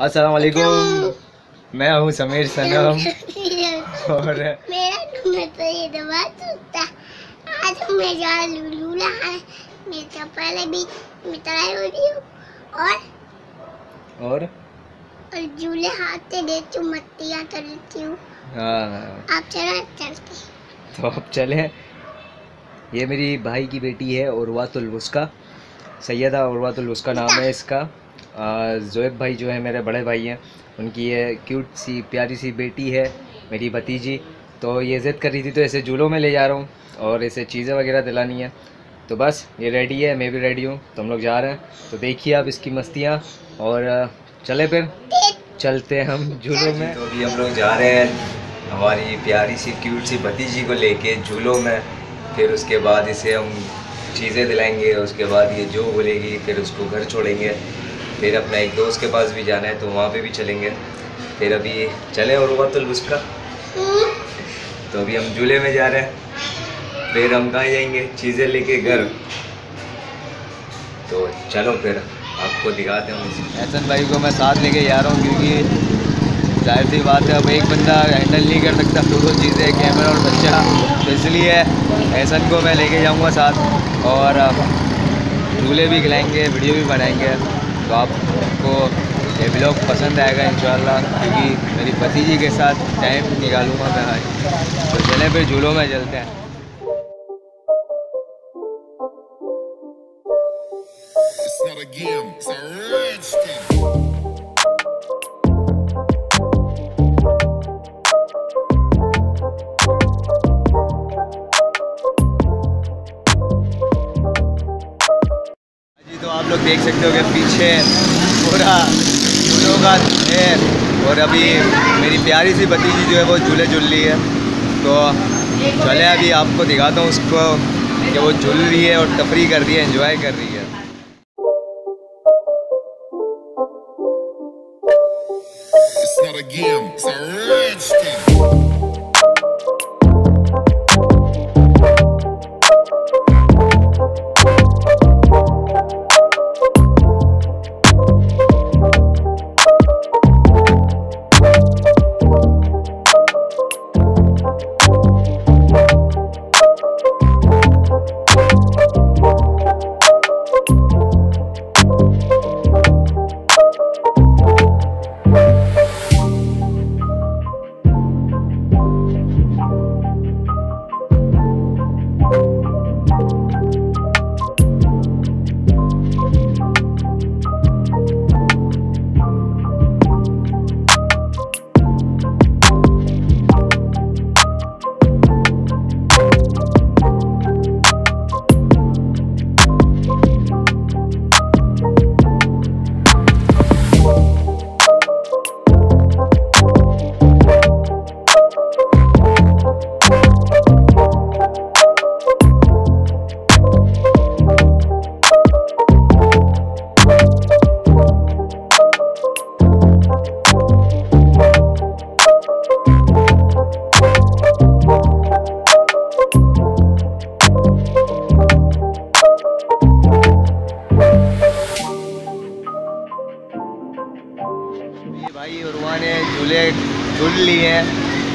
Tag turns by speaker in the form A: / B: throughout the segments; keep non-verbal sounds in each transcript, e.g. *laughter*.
A: अस्सलाम वालेकुम मैं हूँ समीर सनम। और
B: मेरा तो ये दबा चुका आज मैं जा लूलू है। मैं तो पहले भी हो रही और
A: और?
B: और झूले हाथ से देती हूँ मत्तियाँ करती हूँ।
A: हाँ।
B: आप चलो चलते
A: तो अब चलें। ये मेरी भाई की बेटी है उर्वातुल वुस्का सैयदा उर्वातुल वुस्का नाम है इसका। जोएब भाई जो है, मेरे बड़े भाई हैं, उनकी ये क्यूट सी, प्यारी सी बेटी है, मेरी भतीजी। तो ये ज़िद कर रही थी तो ऐसे झूलों में ले जा रहा हूँ और इसे चीज़ें वगैरह दिलानी है। तो बस, ये रेडी है, मैं भी रेडी हूँ। तो हम लोग जा रहे हैं। तो देखिए आप इसकी मस्तियाँ और चले फिर। चलते हैं हम झूलों में। तो अभी हम लोग जा रहे हैं हमारी प्यारी सी क्यूट सी भतीजी को लेके झूलों में। फिर उसके बाद इसे हम चीज़ें दिलाएँगे, उसके बाद ये जो बोलेगी, फिर उसको घर छोड़ेंगे। फिर अपना एक दोस्त के पास भी जाना है तो वहाँ पे भी चलेंगे। फिर अभी चले और वतुल उसका तो अभी हम झूले में जा रहे हैं। फिर हम कहाँ जाएँगे? चीज़ें लेके घर। तो चलो फिर, आपको दिखाते हैं एहसन भाई को मैं साथ लेके जा रहा हूँ, क्योंकि ज़ाहिर सी बात है, अब एक बंदा हैंडल नहीं कर सकता। दोनों चीज़ें, कैमरा और बच्चा। तो इसलिए एहसन को मैं लेके जाऊँगा साथ। और झूले भी खिलाएँगे, वीडियो भी बनाएँगे। तो आपको ये ब्लॉग पसंद आएगा इन क्योंकि मेरी भतीजी के साथ टाइम निकालूँगा मैं आज तो चले फिर झूलों में चलते हैं
C: It's not a game, it's a rich thing.
A: लोग देख सकते हो कि पीछे पूरा झूलों का है। और अभी मेरी प्यारी सी भतीजी जो है वो झूले झूल रही है। तो चले अभी आपको दिखाता हूँ उसको कि वो झूल रही है और तफरी कर रही है एंजॉय कर रही है।
C: It's not a game, it's a rich thing.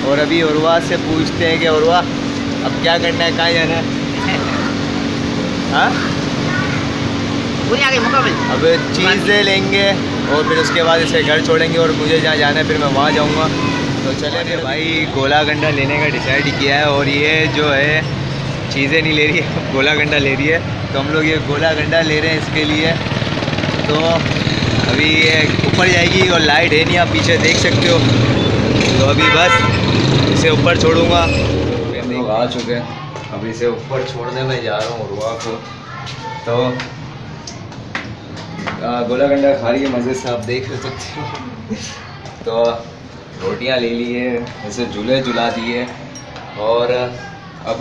A: और अभी उर्वा से पूछते हैं कि उर्वा अब क्या करना है कहाँ जाना है? *laughs* हाँ? अब चीज़ें लेंगे और फिर उसके बाद इसे घर छोड़ेंगे और मुझे जहाँ जाना है फिर मैं वहाँ जाऊँगा। तो चले फिर भाई गोला गंडा लेने का डिसाइड किया है और ये जो है चीज़ें नहीं ले रही है *laughs* गोला गंडा ले रही है। तो हम लोग ये गोला गंडा ले रहे हैं इसके लिए। तो अभी ये ऊपर जाएगी और लाइट है नहीं आप पीछे देख सकते हो। तो अभी बस इसे ऊपर छोड़ूँगा। आ चुके हैं। अभी इसे ऊपर छोड़ने में जा रहा हूँ, रुआ को। तो गोला गंडा खा रही है मज़े से आप देख सकते हो। तो रोटियाँ ले ली है ऐसे झूले झुला दिए। और, अब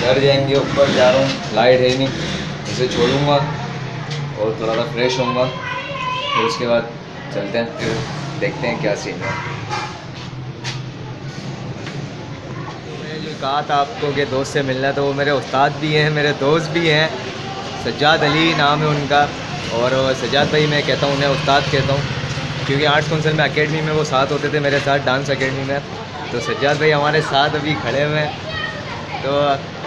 A: घर जाएँगे, ऊपर जा रहा हूँ लाइट है नहीं, इसे छोड़ूँगा। और थोड़ा सा फ्रेश होऊँगा। फिर उसके बाद चलते हैं, फिर देखते हैं क्या सीन है मैंने जो कहा था आपको कि दोस्त से मिलना तो वो मेरे उस्ताद भी हैं, मेरे दोस्त भी हैं। सज्जाद अली नाम है उनका, और सज्जाद भाई मैं कहता हूँ, उन्हें उस्ताद कहता हूँ। क्योंकि आर्ट्स काउंसिल में अकेडमी में वो साथ होते थे, मेरे साथ डांस अकेडमी में। तो सज्जाद भाई हमारे साथ अभी खड़े हुए हैं। तो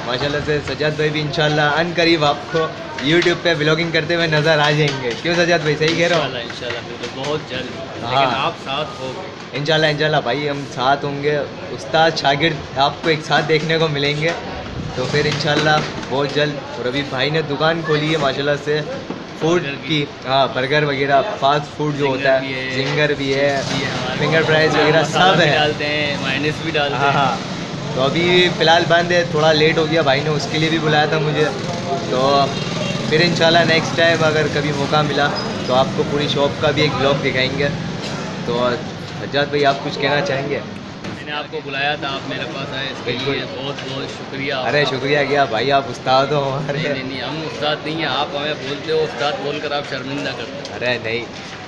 A: माशाल्लाह से सज्जाद भाई भी इंशाल्लाह अन करीब आपको यूट्यूब पे ब्लॉगिंग करते हुए नज़र आ जाएँगे। क्यों सज्जाद भाई सही कह रहा हूँ?
D: इंशाल्लाह बहुत जल्द।
A: हाँ।
D: लेकिन आप साथ हो।
A: इंशाल्लाह इंशाल्लाह भाई हम साथ होंगे। उस्ताद शागिर्द आपको एक साथ देखने को मिलेंगे। तो फिर इंशाल्लाह बहुत जल्द। और अभी भाई ने दुकान खोली है माशाल्लाह से। फ़ूड की। हाँ बर्गर वगैरह फास्ट फ़ूड जो होता है
D: है,
A: जिंगर भी है फिंगर फ्राइज वगैरह सब है।
D: डालते हैं माइनस भी डालते
A: हाँ
D: हैं।
A: हाँ। तो अभी फ़िलहाल बंद है थोड़ा लेट हो गया भाई ने उसके लिए भी बुलाया था मुझे। तो फिर इंशाल्लाह नेक्स्ट टाइम अगर कभी मौका मिला तो आपको पूरी शॉप का भी एक ब्लॉग दिखाएँगे। तो सज्जाद भाई आप कुछ कहना चाहेंगे?
D: मैंने आपको बुलाया था आप मेरे पास आए इसके लिए बहुत बहुत शुक्रिया
A: अरे शुक्रिया क्या भाई आप उस्ताद हो
D: नहीं
A: हमारे।
D: नहीं नहीं हम उस्ताद नहीं हैं आप हमें बोलते हो उस्ताद बोलकर आप शर्मिंदा करते
A: अरे नहीं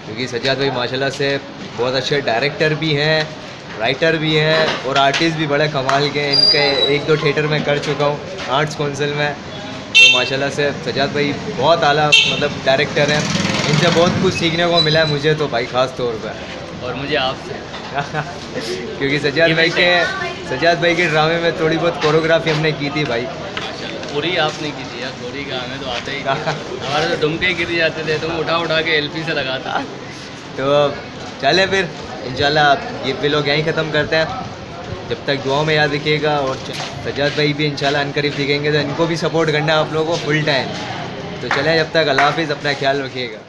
A: क्योंकि सज्जाद भाई माशाल्लाह से बहुत अच्छे डायरेक्टर भी हैं राइटर भी हैं और आर्टिस्ट भी बड़े कमाल के हैं। इनके एक दो थिएटर में कर चुका हूँ आर्ट्स काउंसिल में। माशाल्लाह से सजाद भाई बहुत आला मतलब डायरेक्टर हैं। इनसे बहुत कुछ सीखने को मिला है मुझे तो भाई ख़ास तौर पर।
D: और मुझे आपसे। *laughs*
A: क्योंकि सजाद भाई के सजाद भाई के ड्रामे में थोड़ी बहुत कोरियोग्राफी हमने की थी भाई।
D: पूरी आपने की थी यार पूरी का हमें तो आते ही हमारे तो डुमके गिर जाते थे तुम उठा उठा के एल्फी से लगाते *laughs*
A: तो चले फिर इंशाल्लाह ये व्लॉग यहीं ख़त्म करते हैं। जब तक दुआ में याद रखिएगा और सजाद भाई भी इंशाल्लाह अनकरीब दिखेंगे तो इनको भी सपोर्ट करना आप लोगों को फुल टाइम तो चले, जब तक, अल्लाह हाफिज़, अपना ख्याल रखिएगा।